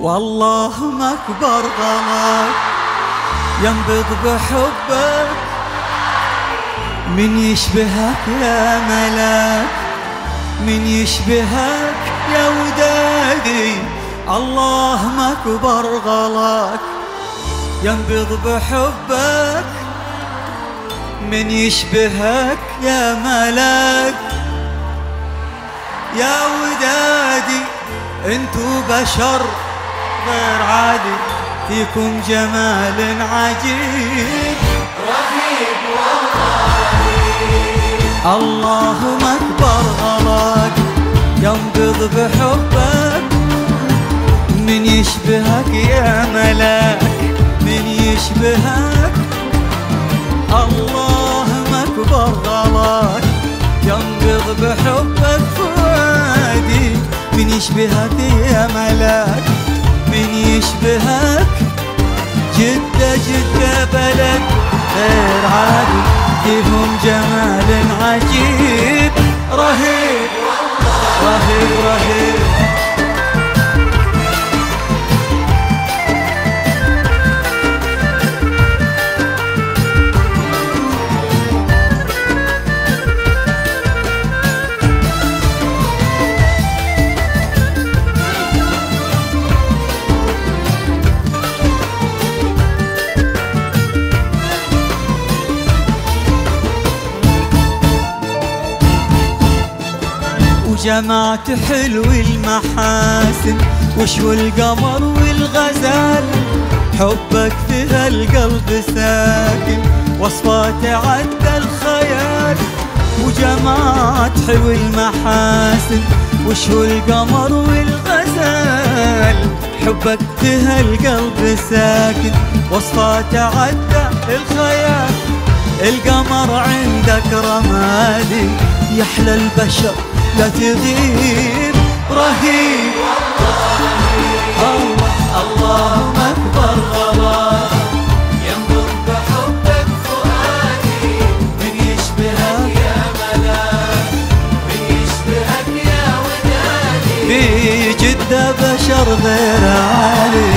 والله ما اكبر غلط ينبض بحبك من يشبهك يا ملاك من يشبهك يا ودادي الله اكبر غلط ينبض بحبك من يشبهك يا ملاك. يا ودادي انتو بشر غير عادي فيكم جمال عجيب. رهيب والله اللهم أكبر غلاك ينبض بحبك. من يشبهك يا ملاك من يشبهك. اللهم أكبر غلاك ينبض بحبك. فؤادي من يشبهك يا ملاك. يشبهك جدة جدة بلد غير عادي فيهم جمال عجيب. رهيب رهيب رهيب. وجمعت حلو المحاسن وشو القمر والغزال حبك في هالقلب ساكن وصفاته عدى الخيال وجمعت حلو المحاسن وشو القمر والغزال حبك في هالقلب ساكن وصفاته عدى الخيال القمر عندك رمادي يحلى البشر لا تغيب. رهيب. الله اللهم أكبر غلا ينبض بحبك فؤادي. من يشبهك يا ملاك. من يشبهك يا ودادي في جدة بشر غير عالي.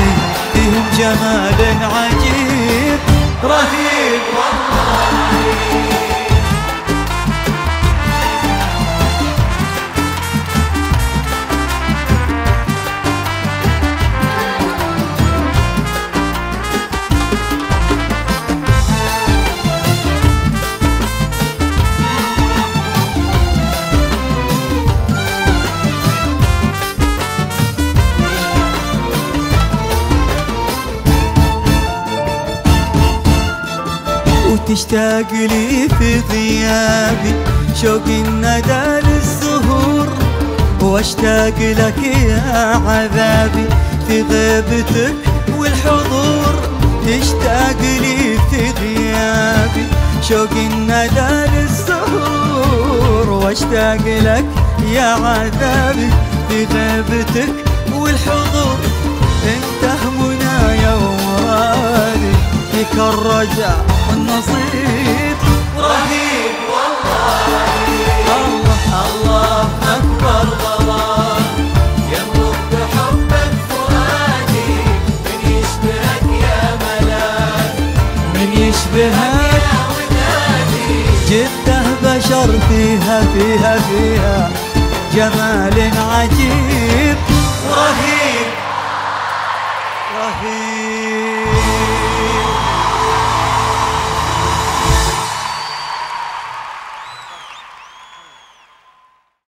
فيهم جمال عجيب وتشتاق لي في غيابي شوق الندى للزهور واشتاق لك يا عذابي في غيبتك والحضور. تشتاق لي في غيابي شوق الندى للزهور واشتاق لك يا عذابي في غيبتك والحضور. انت همنا يا مرادي فيك الرجاء. ودادي جده بشر فيها فيها فيها جمال عجيب. رهيب. رهيب.